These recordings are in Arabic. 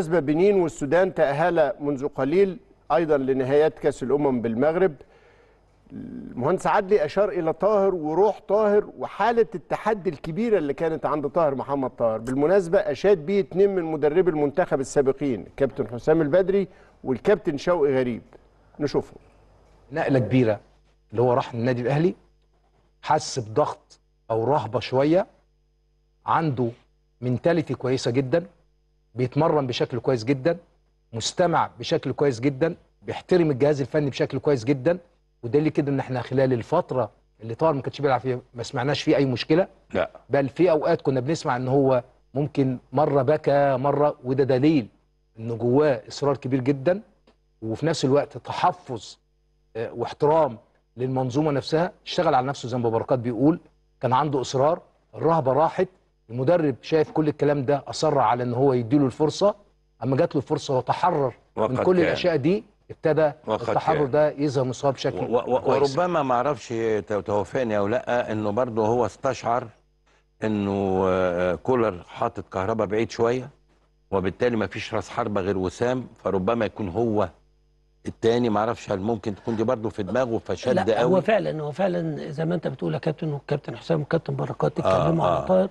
بالمناسبة بنين والسودان تأهل منذ قليل أيضا لنهايات كأس الأمم بالمغرب. المهندس عدلي أشار إلى طاهر وروح طاهر وحالة التحدي الكبيرة اللي كانت عند طاهر محمد طاهر. بالمناسبة أشاد بيه اتنين من مدربي المنتخب السابقين الكابتن حسام البدري والكابتن شوقي غريب. نشوفهم نقلة كبيرة اللي هو راح النادي الأهلي حس بضغط أو رهبة شوية عنده منتاليتي كويسة جدا. بيتمرن بشكل كويس جدا مستمع بشكل كويس جدا بيحترم الجهاز الفني بشكل كويس جدا. ودليل كده إن إحنا خلال الفترة اللي طاهر ما كانش بيلعب فيها ما سمعناش فيه أي مشكلة. لا. بل في أوقات كنا بنسمع إن هو ممكن مرة بكى مرة وده دليل إن جواه إصرار كبير جدا. وفي نفس الوقت تحفظ آه، واحترام للمنظومة نفسها. اشتغل على نفسه زي ما بركات بيقول. كان عنده إصرار. الرهبة راحت. المدرب شايف كل الكلام ده أصر على إن هو يديله الفرصة أما جات له الفرصه وتحرر من كل كان. الأشياء دي ابتدى التحرر كان. ده يظهر مستواه بشكل و- و- كويس. وربما ما أعرفش توافقني أو لأ إنه برضه هو استشعر إنه آه، كولر حاطط كهرباء بعيد شوية وبالتالي ما فيش راس حربة غير وسام فربما يكون هو التاني ما أعرفش هل ممكن تكون دي برضه في دماغه فشد لا هو قوي فعلا هو فعلا زي ما أنت بتقول يا كابتن والكابتن حسام والكابتن بركات آه، اتكلموا آه. على طاهر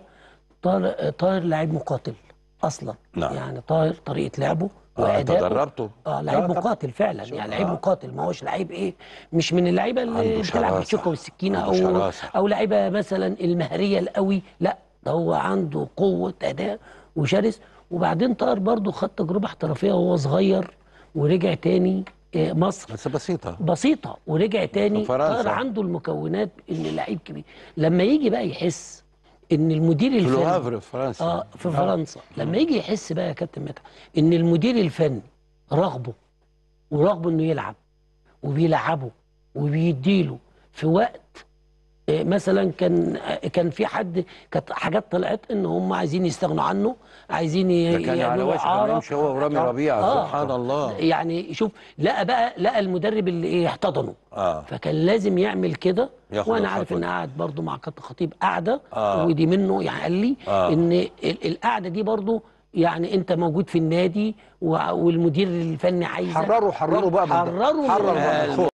طاهر طاهر لعيب مقاتل أصلا نعم. يعني طاهر طريقة لعبه آه انت وأداؤه دربته آه لعيب طبعا. مقاتل فعلا يعني لعيب آه. مقاتل ما هوش لعيب إيه مش من اللعيبة اللي بتلعب. بالشوكه والسكينه أو شراسة. أو لعيبة مثلا المهرية القوي لا ده هو عنده قوة أداء وشرس وبعدين طاهر برضه خد تجربة احترافية وهو صغير ورجع تاني آه، مصر بس بسيطة بسيطة ورجع تاني. طاهر عنده المكونات إن لعيب كبير لما يجي بقى يحس إن المدير الفني في فرنسا. آه في فرنسا. لما يجي يحس بقى يا كابتن مدحت إن المدير الفني رغبه ورغبه إنه يلعب وبيلعبه وبيديله في وقت آه، مثلا كان آه، كان في حد كانت حاجات طلعت إن هم عايزين يستغنوا عنه عايزين ده كان على يعملوا وشك. يمشي هو ورامي آه. ربيعه آه. سبحان الله يعني شوف لقى بقى لقى المدرب اللي إيه احتضنه آه فكان لازم يعمل كده ياخد وأنا عارف إن دي. قاعد برضو مع كابتن خطيب قاعدة آه. ودي منه يعني قال لي آه. إن ال- القعدة دي برضو يعني أنت موجود في النادي والمدير الفني عايزك حرروا حرروا بقى من ده. حرروا